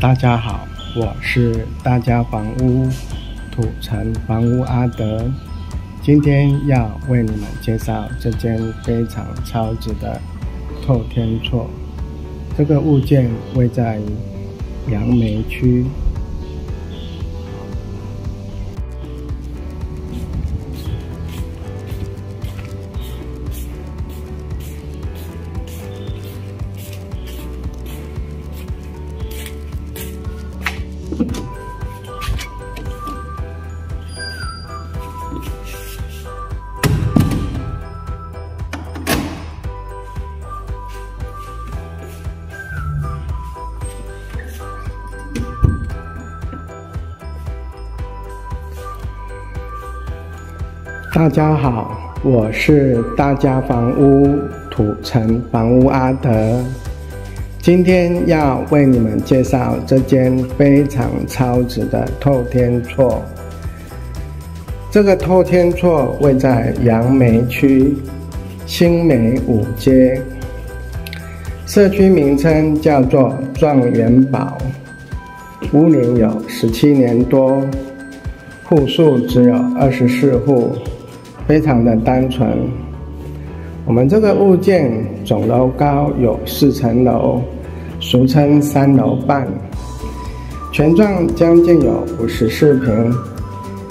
大家好，我是大家房屋土城房屋阿德，今天要为你们介绍这间非常超值的透天厝。这个物件位在杨梅区。大家好，我是大家房屋土城房屋阿德，今天要为你们介绍这间非常超值的透天厝。这个透天厝位在杨梅区新梅五街，社区名称叫做状元堡，屋龄有十七年多，户数只有二十四户。非常的单纯。我们这个物件总楼高有四层楼，俗称三楼半。全幢将近有五十四平，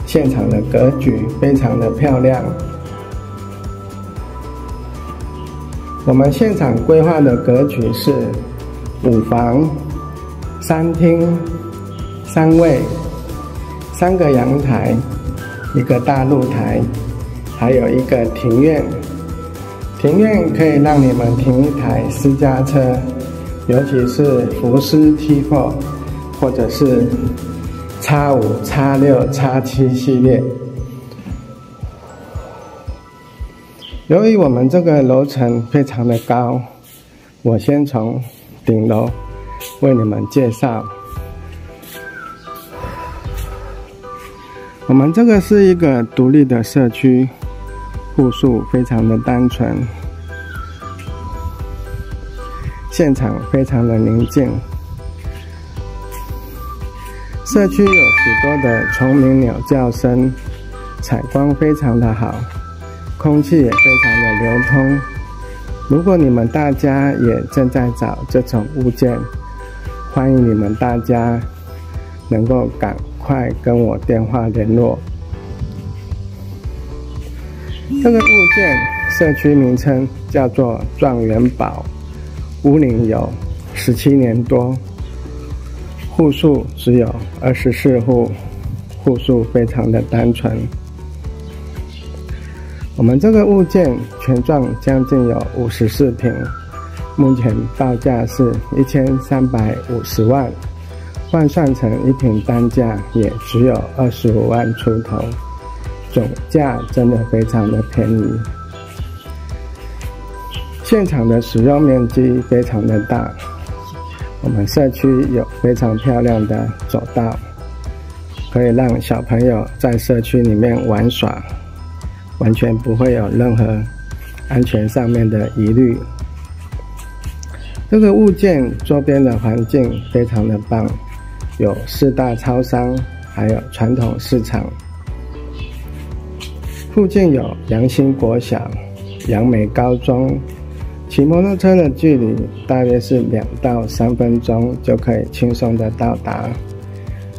现场的格局非常的漂亮。我们现场规划的格局是五房、三厅、三卫、三个阳台、一个大露台。还有一个庭院，庭院可以让你们停一台私家车，尤其是福斯 T4 或者是 X 五、X 六、X 七系列。由于我们这个楼层非常的高，我先从顶楼为你们介绍。我们这个是一个独立的社区。户数非常的单纯，现场非常的宁静，社区有许多的虫鸣鸟叫声，采光非常的好，空气也非常的流通。如果你们大家也正在找这种物件，欢迎你们大家能够赶快跟我电话联络。这个物件社区名称叫做状元堡，屋龄有十七年多，户数只有二十四户，户数非常的单纯。我们这个物件全幢将近有五十四平，目前报价是一千三百五十万，换算成一平单价也只有二十五万出头。总价真的非常的便宜，现场的使用面积非常的大，我们社区有非常漂亮的走道，可以让小朋友在社区里面玩耍，完全不会有任何安全上面的疑虑。这个物件周边的环境非常的棒，有四大超商，还有传统市场。附近有阳新国小、杨梅高中，骑摩托车的距离大约是两到三分钟就可以轻松的到达。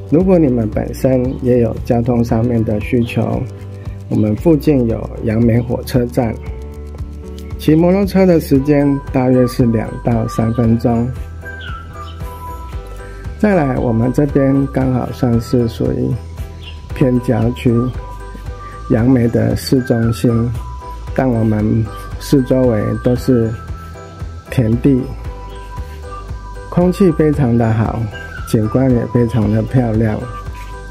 如果你们本身也有交通上面的需求，我们附近有杨梅火车站，骑摩托车的时间大约是两到三分钟。再来，我们这边刚好算是属于偏郊区。杨梅的市中心，但我们四周围都是田地，空气非常的好，景观也非常的漂亮，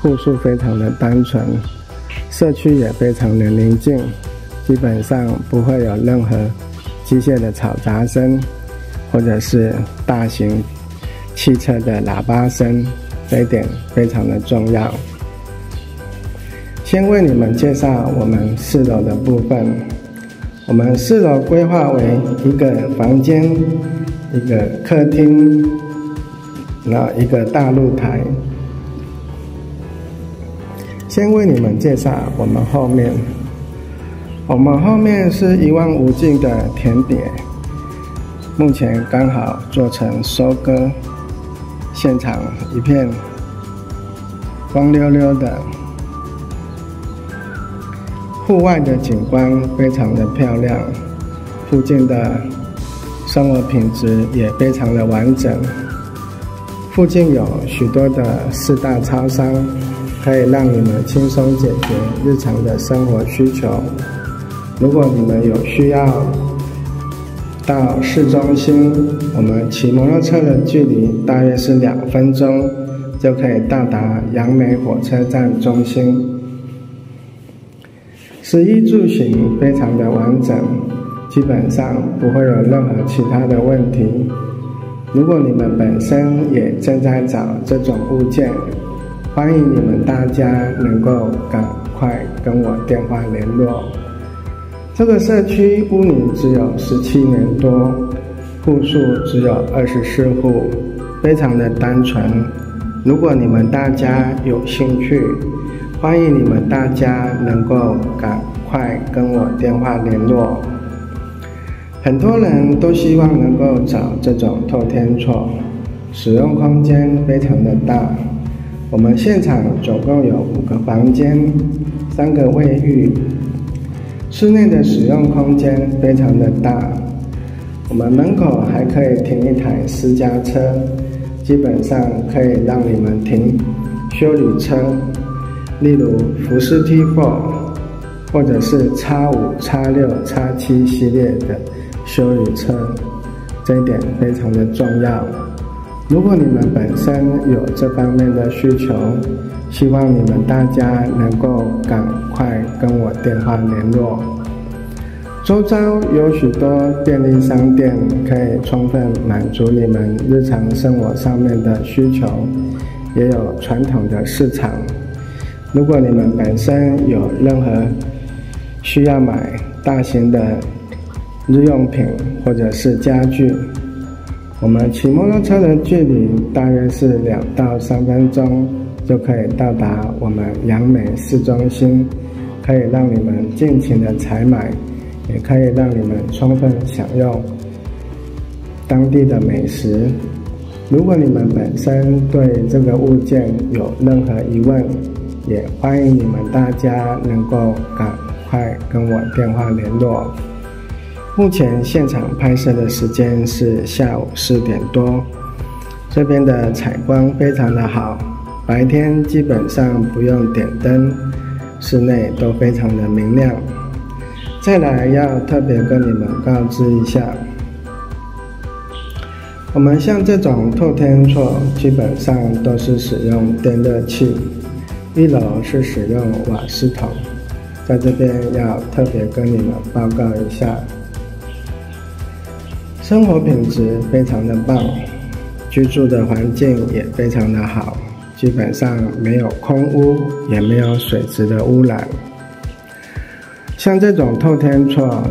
户数非常的单纯，社区也非常的宁静，基本上不会有任何机械的嘈杂声，或者是大型汽车的喇叭声，这一点非常的重要。先为你们介绍我们四楼的部分。我们四楼规划为一个房间、一个客厅、然后一个大露台。先为你们介绍我们后面，我们后面是一望无尽的田野，目前刚好做成收割，现场一片光溜溜的，户外的景观非常的漂亮，附近的生活品质也非常的完整，附近有许多的四大超商。可以让你们轻松解决日常的生活需求。如果你们有需要到市中心，我们骑摩托车的距离大约是两分钟，就可以到达杨梅火车站中心。食衣住行非常的完整，基本上不会有任何其他的问题。如果你们本身也正在找这种物件，欢迎你们大家能够赶快跟我电话联络。这个社区屋龄只有十七年多，户数只有二十四户，非常的单纯。如果你们大家有兴趣，欢迎你们大家能够赶快跟我电话联络。很多人都希望能够找这种透天厝，使用空间非常的大。我们现场总共有五个房间，三个卫浴，室内的使用空间非常的大。我们门口还可以停一台私家车，基本上可以让你们停修理车，例如福斯 T4，或者是 X 五、X 六、X 七系列的修理车，这一点非常的重要。如果你们本身有这方面的需求，希望你们大家能够赶快跟我电话联络。周遭有许多便利商店，可以充分满足你们日常生活上面的需求，也有传统的市场。如果你们本身有任何需要买大型的日用品或者是家具，我们骑摩托车的距离大约是两到三分钟，就可以到达我们杨美市中心，可以让你们尽情的采买，也可以让你们充分享用当地的美食。如果你们本身对这个物件有任何疑问，也欢迎你们大家能够赶快跟我电话联络。目前现场拍摄的时间是下午四点多，这边的采光非常的好，白天基本上不用点灯，室内都非常的明亮。再来要特别跟你们告知一下，我们像这种透天厝基本上都是使用电热器，一楼是使用瓦斯桶，在这边要特别跟你们报告一下。生活品质非常的棒，居住的环境也非常的好，基本上没有空屋，也没有水质的污染。像这种透天厝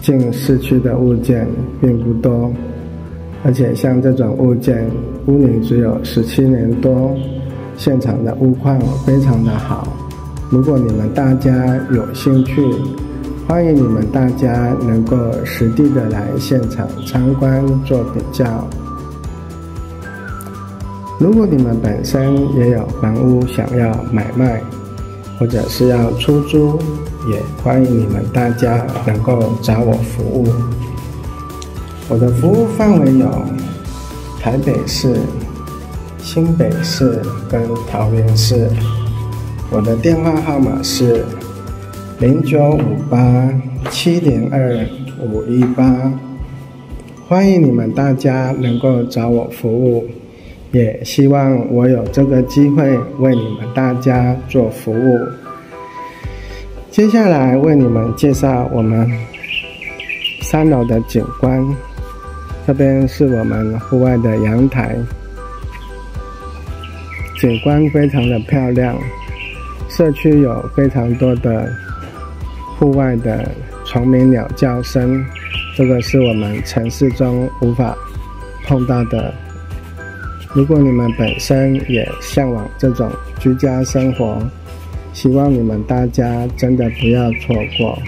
进市区的物件并不多，而且像这种物件屋龄只有十七年多，现场的屋况非常的好。如果你们大家有兴趣，欢迎你们大家能够实地的来现场参观做比较。如果你们本身也有房屋想要买卖，或者是要出租，也欢迎你们大家能够找我服务。我的服务范围有台北市、新北市跟桃园市。我的电话号码是。零九五八七零二五一八，欢迎你们大家能够找我服务，也希望我有这个机会为你们大家做服务。接下来为你们介绍我们三楼的景观，这边是我们户外的阳台，景观非常的漂亮，社区有非常多的。户外的虫鸣鸟叫声，这个是我们城市中无法碰到的如果你们本身也向往这种居家生活，希望你们大家真的不要错过，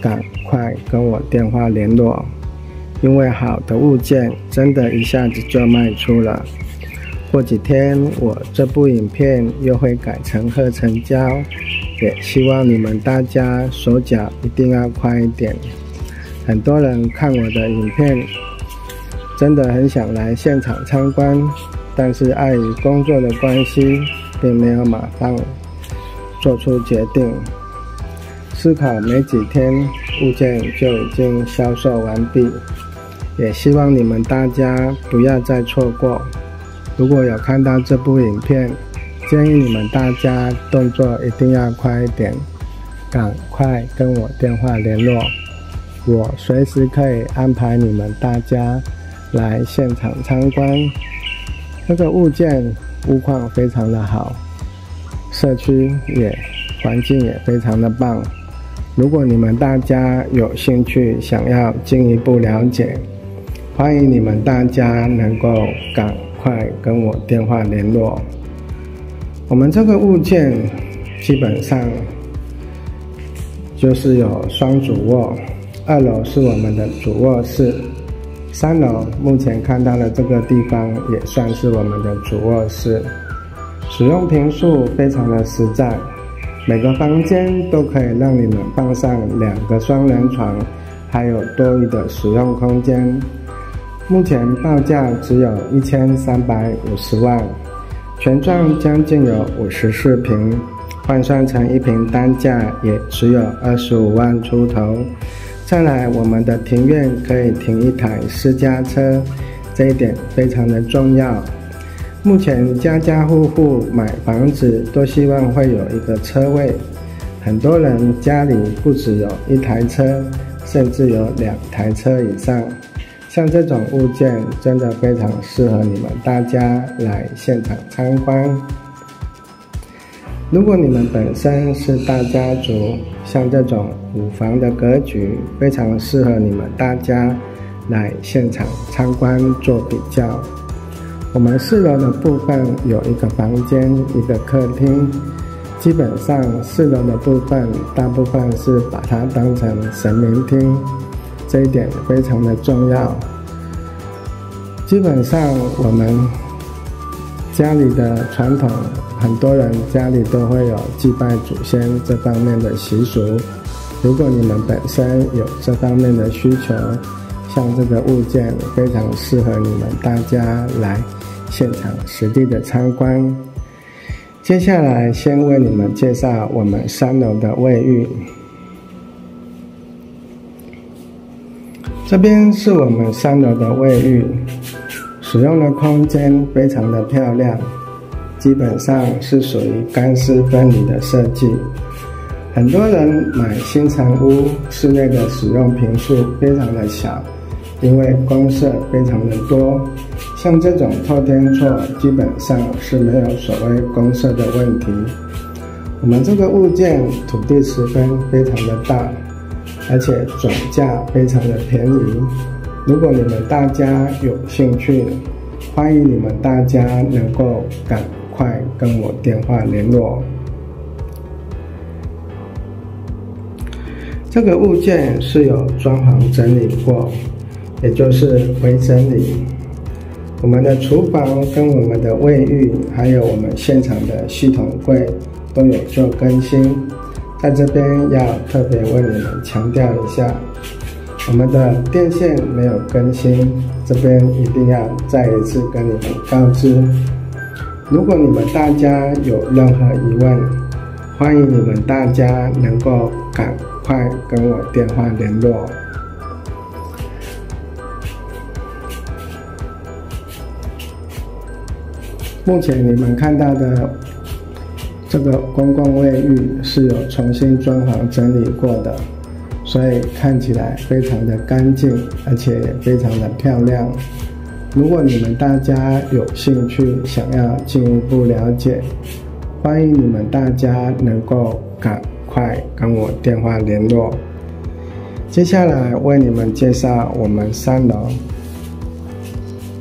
赶快跟我电话联络，因为好的物件真的一下子就卖出了。过几天我这部影片又会改成合成胶，也希望你们大家手脚一定要快一点。很多人看我的影片，真的很想来现场参观，但是碍于工作的关系，并没有马上做出决定。思考没几天，物件就已经销售完毕。也希望你们大家不要再错过。如果有看到这部影片，建议你们大家动作一定要快一点，赶快跟我电话联络，我随时可以安排你们大家来现场参观。这个物件物况非常的好，社区也环境也非常的棒。如果你们大家有兴趣想要进一步了解，欢迎你们大家能够赶。快跟我电话联络。我们这个物件基本上就是有双主卧，二楼是我们的主卧室，三楼目前看到的这个地方也算是我们的主卧室。使用平数非常的实在，每个房间都可以让你们放上两个双人床，还有多余的使用空间。目前报价只有一千三百五十万，全幢将近有五十四平，换算成一平单价也只有二十五万出头。再来，我们的庭院可以停一台私家车，这一点非常的重要。目前家家户户买房子都希望会有一个车位，很多人家里不只有一台车，甚至有两台车以上。像这种物件真的非常适合你们大家来现场参观。如果你们本身是大家族，像这种五房的格局，非常适合你们大家来现场参观做比较。我们四楼的部分有一个房间，一个客厅，基本上四楼的部分大部分是把它当成神明厅。这一点非常的重要。基本上，我们家里的传统，很多人家里都会有祭拜祖先这方面的习俗。如果你们本身有这方面的需求，像这个物件非常适合你们大家来现场实地的参观。接下来，先为你们介绍我们三楼的卫浴。这边是我们三楼的卫浴，使用的空间非常的漂亮，基本上是属于干湿分离的设计。很多人买新城屋，室内的使用频数非常的小，因为公设非常的多。像这种透天厝，基本上是没有所谓公设的问题。我们这个物件土地十分非常的大。而且总价非常的便宜，如果你们大家有兴趣，欢迎你们大家能够赶快跟我电话联络。这个物件是有装潢整理过，也就是微整理。我们的厨房跟我们的卫浴，还有我们现场的系统柜都有做更新。在这边要特别为你们强调一下，我们的电线没有更新，这边一定要再一次跟你们告知。如果你们大家有任何疑问，欢迎你们大家能够赶快跟我电话联络。目前你们看到的。这个公共卫浴是有重新装潢整理过的，所以看起来非常的干净，而且也非常的漂亮。如果你们大家有兴趣想要进一步了解，欢迎你们大家能够赶快跟我电话联络。接下来为你们介绍我们三楼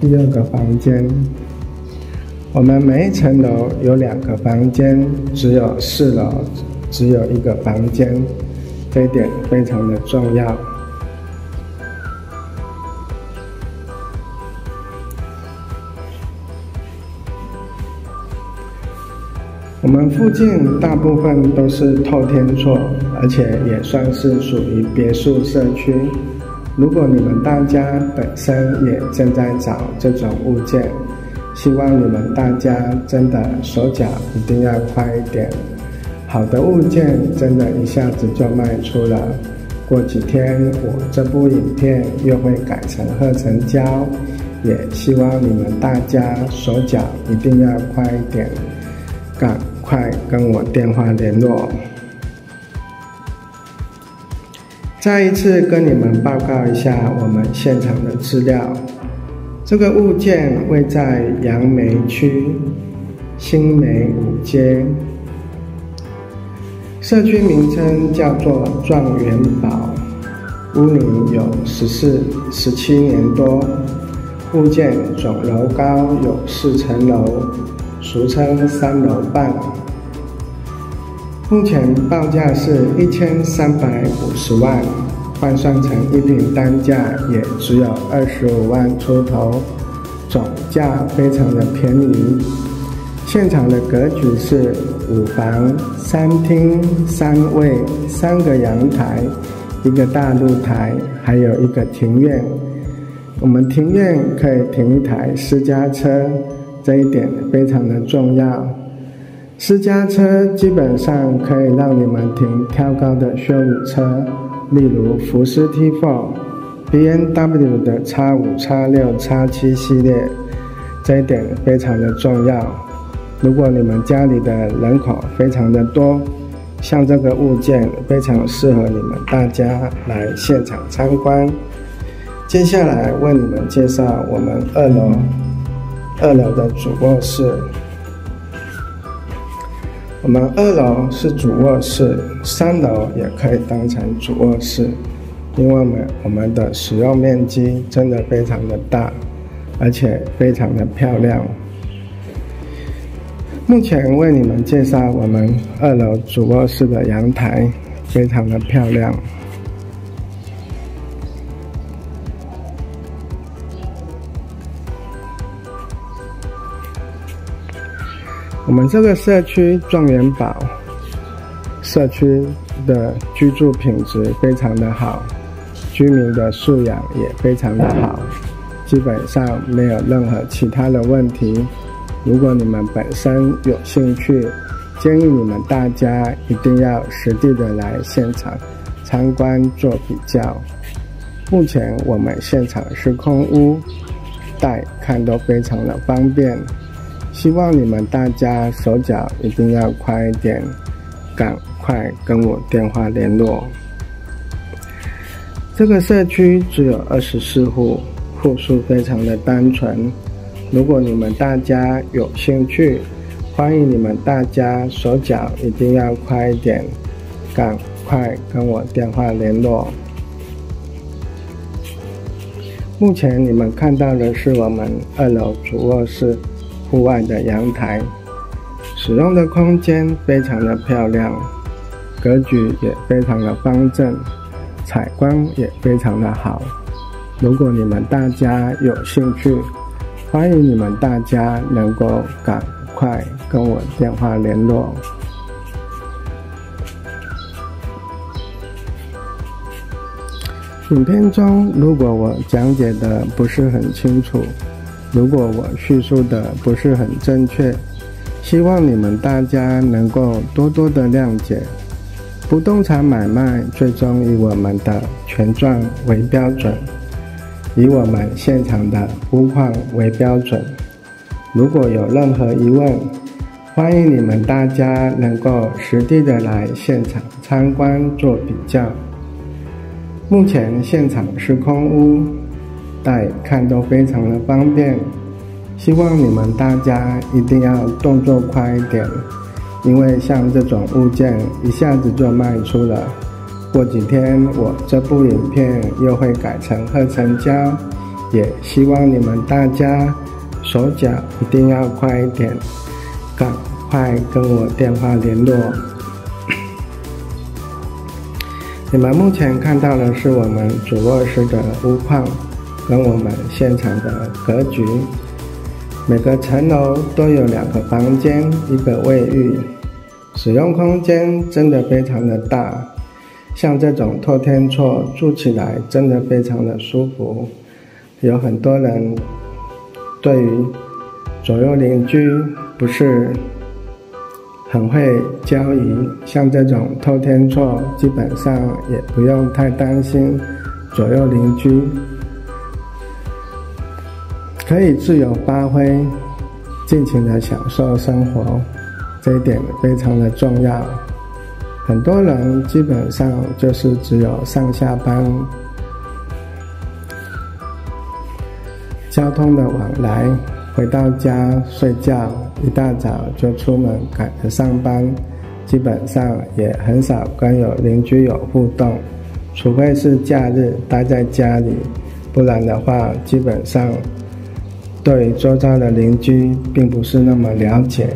第二个房间。我们每一层楼有两个房间，只有四楼只有一个房间，这一点非常的重要。我们附近大部分都是透天厝，而且也算是属于别墅社区。如果你们大家本身也正在找这种物件，希望你们大家真的手脚一定要快一点。好的物件真的一下子就卖出了，过几天我这部影片又会改成合成胶，也希望你们大家手脚一定要快一点，赶快跟我电话联络。再一次跟你们报告一下我们现场的资料。这个物件位在杨梅区新梅五街，社区名称叫做状元堡，屋龄有十四、十七年多，物件总楼高有四层楼，俗称三楼半。目前报价是一千三百五十万。换算成一平单价也只有二十五万出头，总价非常的便宜。现场的格局是五房三厅三卫，三个阳台，一个大露台，还有一个庭院。我们庭院可以停一台私家车，这一点非常的重要。私家车基本上可以让你们停挑高的修理车。例如福斯 T4、B N W 的 X 五、X 六、X 七系列，这一点非常的重要。如果你们家里的人口非常的多，像这个物件非常适合你们大家来现场参观。接下来为你们介绍我们二楼，二楼的主卧室。我们二楼是主卧室，三楼也可以当成主卧室，因为我们我们的使用面积真的非常的大，而且非常的漂亮。目前为你们介绍我们二楼主卧室的阳台，非常的漂亮。我们这个社区状元堡社区的居住品质非常的好，居民的素养也非常的好，基本上没有任何其他的问题。如果你们本身有兴趣，建议你们大家一定要实地的来现场参观做比较。目前我们现场是空屋，带看都非常的方便。希望你们大家手脚一定要快一点，赶快跟我电话联络。这个社区只有二十四户，户数非常的单纯。如果你们大家有兴趣，欢迎你们大家手脚一定要快一点，赶快跟我电话联络。目前你们看到的是我们二楼主卧室。户外的阳台，使用的空间非常的漂亮，格局也非常的方正，采光也非常的好。如果你们大家有兴趣，欢迎你们大家能够赶快跟我电话联络。影片中如果我讲解的不是很清楚。如果我叙述的不是很正确，希望你们大家能够多多的谅解。不动产买卖最终以我们的权状为标准，以我们现场的屋况为标准。如果有任何疑问，欢迎你们大家能够实地的来现场参观做比较。目前现场是空屋。带看都非常的方便，希望你们大家一定要动作快一点，因为像这种物件一下子就卖出了，过几天我这部影片又会改成合成胶，也希望你们大家手脚一定要快一点，赶快跟我电话联络。你们目前看到的是我们主卧室的屋况，跟我们现场的格局。每个层楼都有两个房间，一个卫浴，使用空间真的非常的大。像这种透天厝住起来真的非常的舒服。有很多人对于左右邻居不是。很会交易，像这种透天厝，基本上也不用太担心左右邻居，可以自由发挥，尽情的享受生活，这一点非常的重要。很多人基本上就是只有上下班交通的往来。回到家睡觉，一大早就出门赶着上班，基本上也很少跟有邻居有互动，除非是假日待在家里，不然的话，基本上对周遭的邻居并不是那么了解。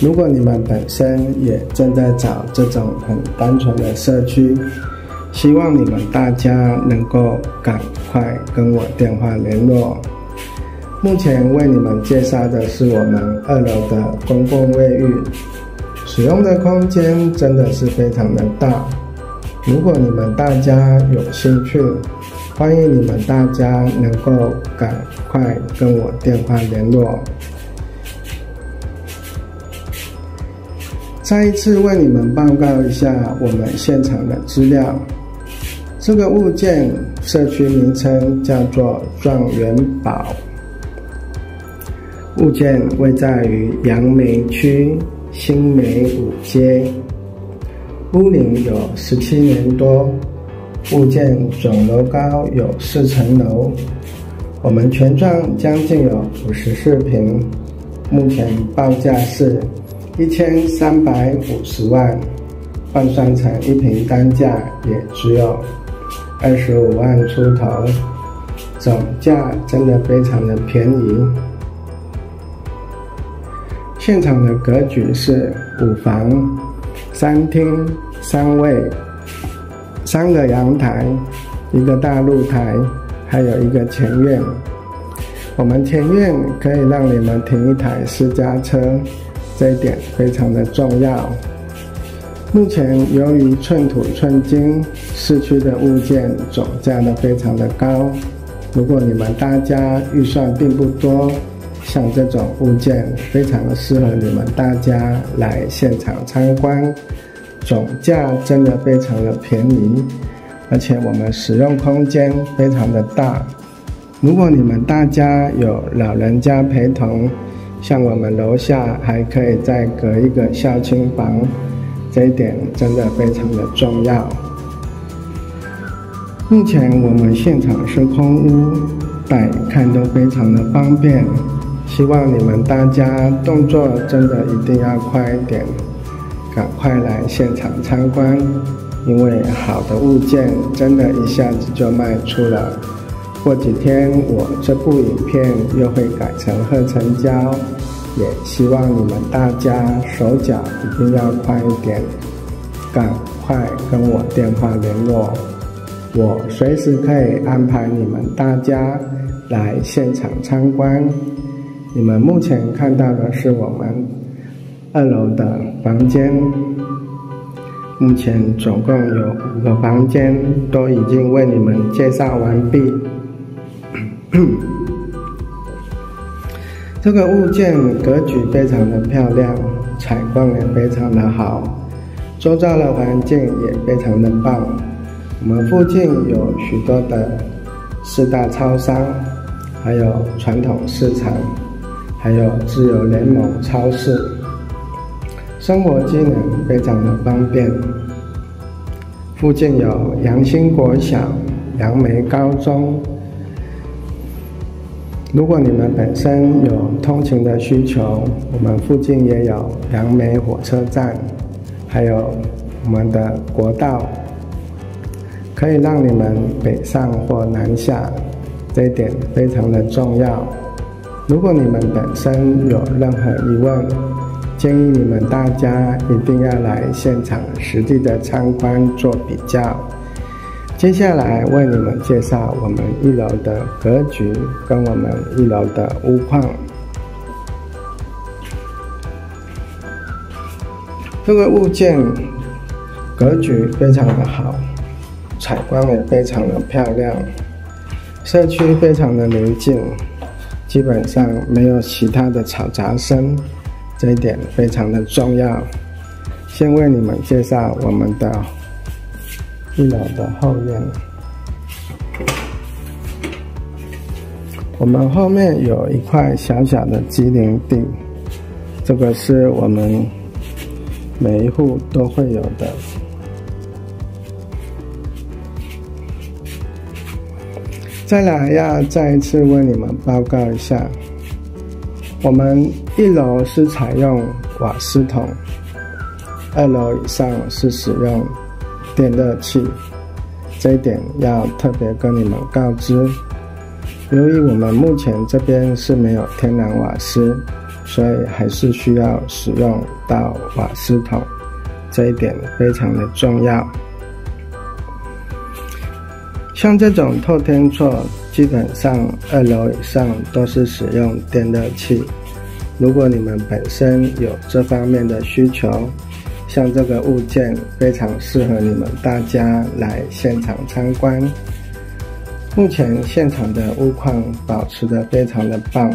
如果你们本身也正在找这种很单纯的社区，希望你们大家能够赶快跟我电话联络。目前为你们介绍的是我们二楼的公共卫浴，使用的空间真的是非常的大。如果你们大家有兴趣，欢迎你们大家能够赶快跟我电话联络。再一次为你们报告一下我们现场的资料。这个物件社区名称叫做状元堡，物件位在于杨梅区新梅五街，屋龄有十七年多，物件总楼高有四层楼，我们全幢将近有五十四平，目前报价是一千三百五十万，换算成一平单价也只有。二十五万出头，总价真的非常的便宜。现场的格局是五房、三厅、三卫、三个阳台、一个大露台，还有一个前院。我们前院可以让你们停一台私家车，这一点非常的重要。目前由于寸土寸金，市区的物件总价都非常的高。如果你们大家预算并不多，像这种物件非常的适合你们大家来现场参观，总价真的非常的便宜，而且我们使用空间非常的大。如果你们大家有老人家陪同，像我们楼下还可以再隔一个孝亲房。这一点真的非常的重要。目前我们现场是空屋，摆看都非常的方便。希望你们大家动作真的一定要快一点，赶快来现场参观，因为好的物件真的一下子就卖出了。过几天我这部影片又会改成贺成交。也希望你们大家手脚一定要快一点，赶快跟我电话联络，我随时可以安排你们大家来现场参观。你们目前看到的是我们二楼的房间，目前总共有五个房间，都已经为你们介绍完毕。这个物件格局非常的漂亮，采光也非常的好，周遭的环境也非常的棒。我们附近有许多的四大超商，还有传统市场，还有自由联盟超市，生活机能非常的方便。附近有阳新国小、杨梅高中。如果你们本身有通勤的需求，我们附近也有杨梅火车站，还有我们的国道，可以让你们北上或南下。这一点非常的重要。如果你们本身有任何疑问，建议你们大家一定要来现场实地的参观做比较。接下来为你们介绍我们一楼的格局跟我们一楼的屋况。这个物件格局非常的好，采光也非常的漂亮，社区非常的宁静，基本上没有其他的嘈杂声，这一点非常的重要。先为你们介绍我们的一楼的后院，我们后面有一块小小的机灵地，这个是我们。每一户都会有的。再来要再一次为你们报告一下，我们一楼是采用瓦斯桶，二楼以上是使用电热器，这一点要特别跟你们告知。由于我们目前这边是没有天然瓦斯。所以还是需要使用到瓦斯桶，这一点非常的重要。像这种透天厝，基本上二楼以上都是使用电热器。如果你们本身有这方面的需求，像这个物件非常适合你们大家来现场参观。目前现场的屋况保持的非常的棒。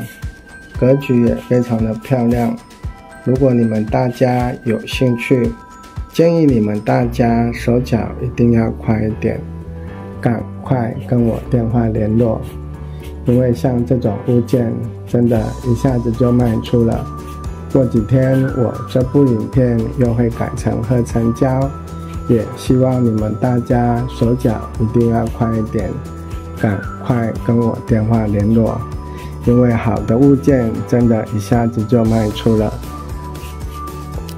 格局也非常的漂亮。如果你们大家有兴趣，建议你们大家手脚一定要快一点，赶快跟我电话联络。因为像这种物件，真的一下子就卖出了。过几天我这部影片又会改成合成胶，也希望你们大家手脚一定要快一点，赶快跟我电话联络。因为好的物件真的一下子就卖出了，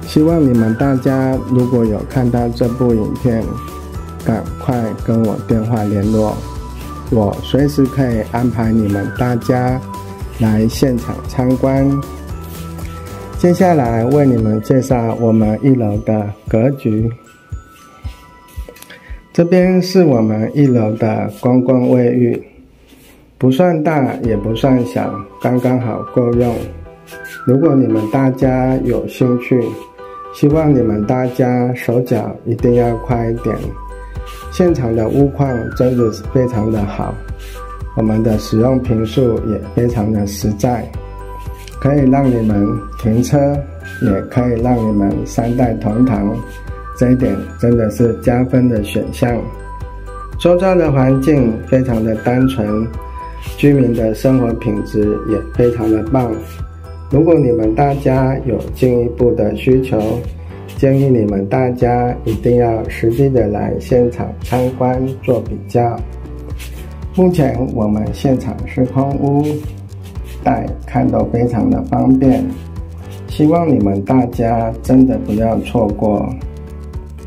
希望你们大家如果有看到这部影片，赶快跟我电话联络，我随时可以安排你们大家来现场参观。接下来为你们介绍我们一楼的格局，这边是我们一楼的公共卫浴。不算大，也不算小，刚刚好够用。如果你们大家有兴趣，希望你们大家手脚一定要快一点。现场的屋况真的是非常的好，我们的使用频数也非常的实在，可以让你们停车，也可以让你们三代同堂，这一点真的是加分的选项。周遭的环境非常的单纯。居民的生活品质也非常的棒。如果你们大家有进一步的需求，建议你们大家一定要实际的来现场参观做比较。目前我们现场是空屋，带看都非常的方便。希望你们大家真的不要错过，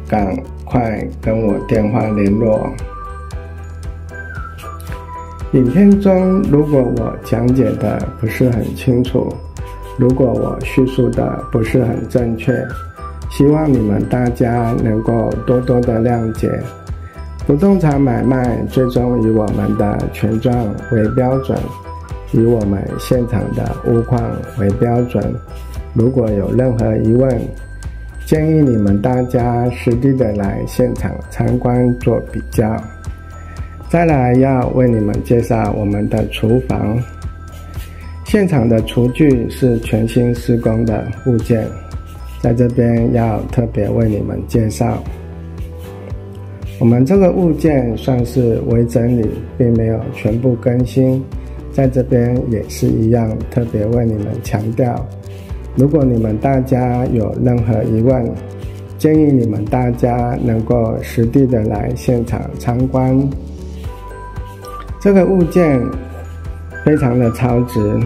赶快跟我电话联络。影片中，如果我讲解的不是很清楚，如果我叙述的不是很正确，希望你们大家能够多多的谅解。不动产买卖最终以我们的权状为标准，以我们现场的物况为标准。如果有任何疑问，建议你们大家实地的来现场参观做比较。再来要为你们介绍我们的厨房，现场的厨具是全新施工的物件，在这边要特别为你们介绍。我们这个物件算是微整理，并没有全部更新，在这边也是一样，特别为你们强调。如果你们大家有任何疑问，建议你们大家能够实地的来现场参观。这个物件非常的超值，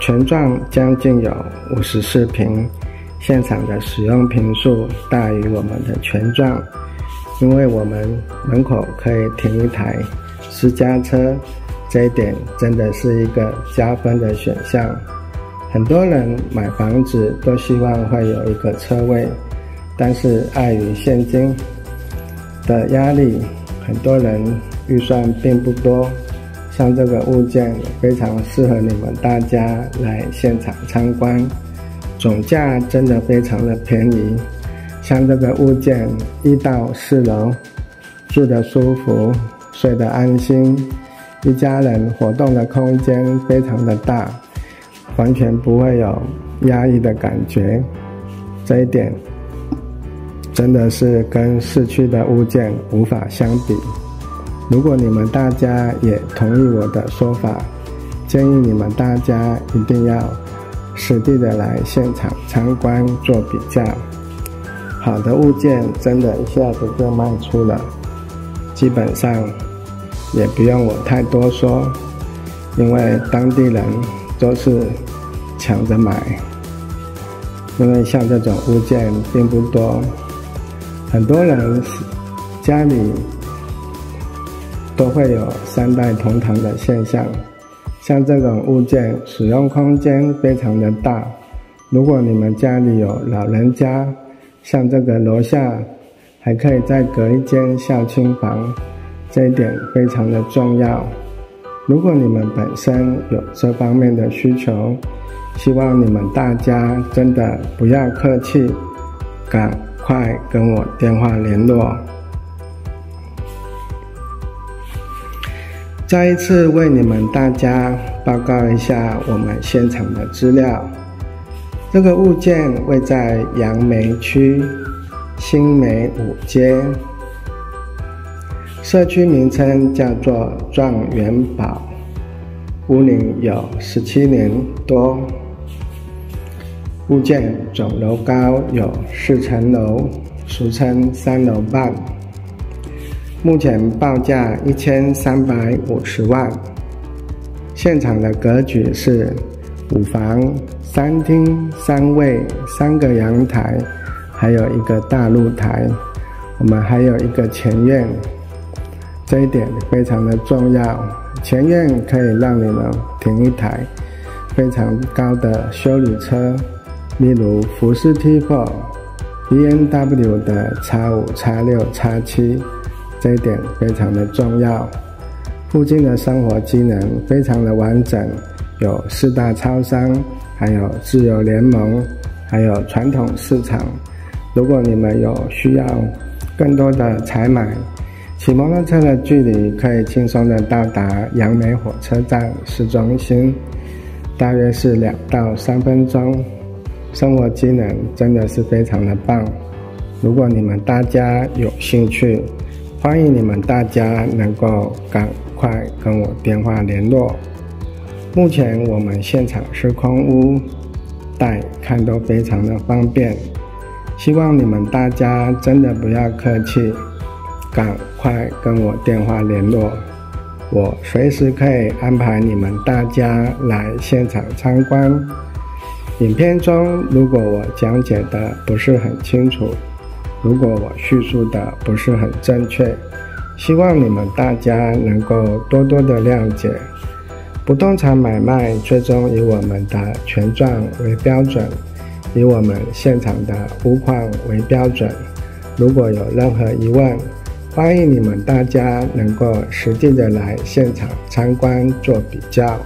全幢将近有五十四平，现场的使用频数大于我们的全幢，因为我们门口可以停一台私家车，这一点真的是一个加分的选项。很多人买房子都希望会有一个车位，但是碍于现金的压力，很多人预算并不多。像这个物件非常适合你们大家来现场参观，总价真的非常的便宜。像这个物件，一到四楼住的舒服，睡得安心。一家人活动的空间非常的大，完全不会有压抑的感觉。这一点真的是跟市区的物件无法相比。如果你们大家也同意我的说法，建议你们大家一定要实地的来现场参观做比较。好的物件真的一下子就卖出了，基本上。也不用我太多说，因为当地人都是抢着买。因为像这种物件并不多，很多人家里都会有三代同堂的现象。像这种物件使用空间非常的大，如果你们家里有老人家，像这个楼下还可以再隔一间孝亲房。这一点非常的重要。如果你们本身有这方面的需求，希望你们大家真的不要客气，赶快跟我电话联络。再一次为你们大家报告一下我们现场的资料。这个物件位在杨梅区新梅五街。社区名称叫做状元堡，屋龄有十七年多，物件总楼高有四层楼，俗称三楼半。目前报价一千三百五十万。现场的格局是五房三厅三卫三个阳台，还有一个大露台。我们还有一个前院。这一点非常的重要，前院可以让你们停一台非常高的修理车，例如福斯 T4、B N W 的 X 五、X 六、X 七，这一点非常的重要。附近的生活机能非常的完整，有四大超商，还有自由联盟，还有传统市场。如果你们有需要更多的采买，骑摩托车的距离可以轻松的到达杨梅火车站市中心，大约是两到三分钟。生活机能真的是非常的棒。如果你们大家有兴趣，欢迎你们大家能够赶快跟我电话联络。目前我们现场是空屋，带看都非常的方便。希望你们大家真的不要客气。赶快跟我电话联络，我随时可以安排你们大家来现场参观。影片中如果我讲解的不是很清楚，如果我叙述的不是很正确，希望你们大家能够多多的谅解。不动产买卖最终以我们的权状为标准，以我们现场的屋况为标准。如果有任何疑问，欢迎你们大家能够实际的来现场参观做比较。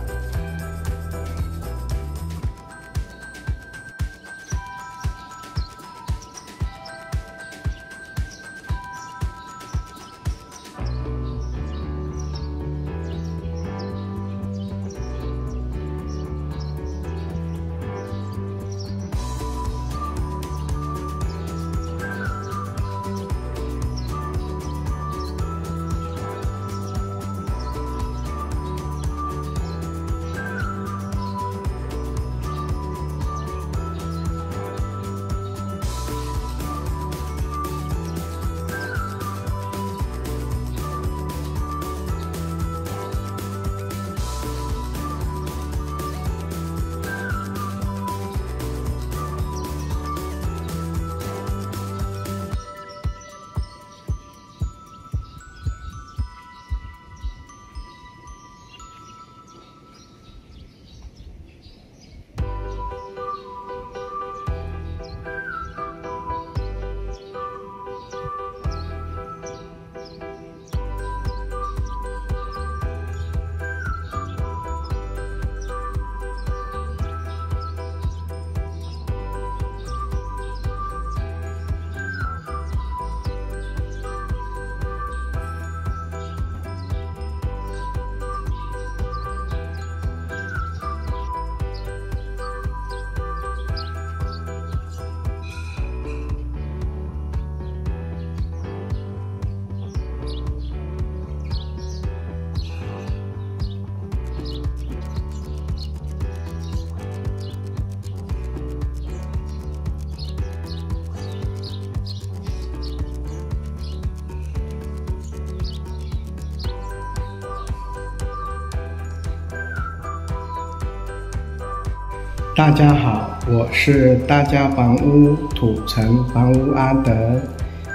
大家好，我是大家房屋土城房屋阿德，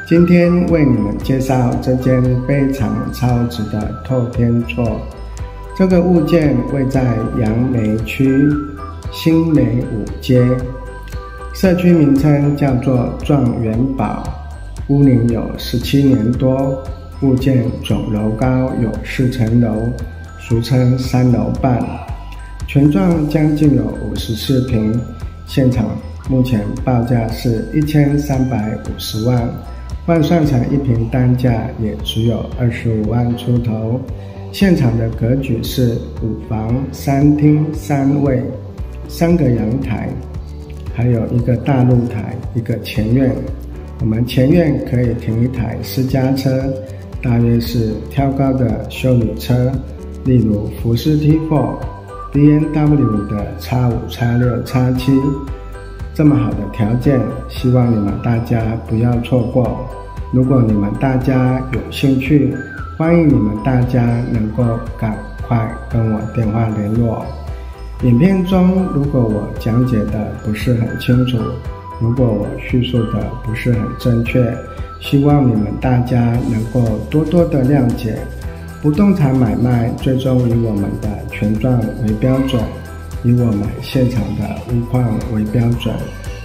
今天为你们介绍这间非常超值的透天厝。这个物件位在杨梅区新梅五街，社区名称叫做状元堡，屋龄有十七年多，物件总楼高有四层楼，俗称三楼半。全幢将近有五十四平，现场目前报价是一千三百五十万，换算成一平单价也只有二十五万出头。现场的格局是五房三厅三卫，三个阳台，还有一个大露台，一个前院。我们前院可以停一台私家车，大约是挑高的修理车，例如福斯 T4。B N W 的 X 五、X 六、X 七，这么好的条件，希望你们大家不要错过。如果你们大家有兴趣，欢迎你们大家能够赶快跟我电话联络。影片中如果我讲解的不是很清楚，如果我叙述的不是很正确，希望你们大家能够多多的谅解。不动产买卖最终以我们的权状为标准，以我们现场的物况为标准。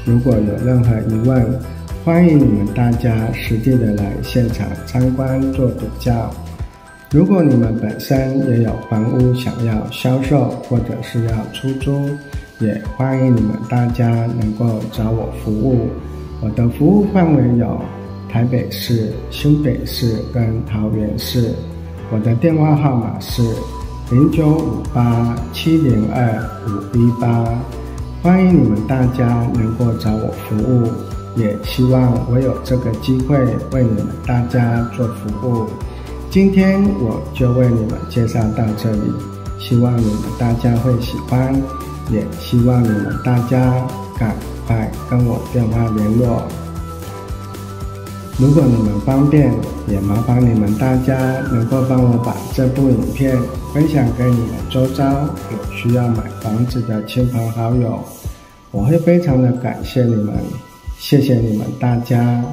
如果有任何疑问，欢迎你们大家实地的来现场参观做比较。如果你们本身也有房屋想要销售或者是要出租，也欢迎你们大家能够找我服务。我的服务范围有台北市、新北市跟桃园市。我的电话号码是零九五八七零二五一八，欢迎你们大家能够找我服务，也希望我有这个机会为你们大家做服务。今天我就为你们介绍到这里，希望你们大家会喜欢，也希望你们大家赶快跟我电话联络。如果你们方便，也麻烦你们大家能够帮我把这部影片分享给你们周遭有需要买房子的亲朋好友，我会非常的感谢你们，谢谢你们大家。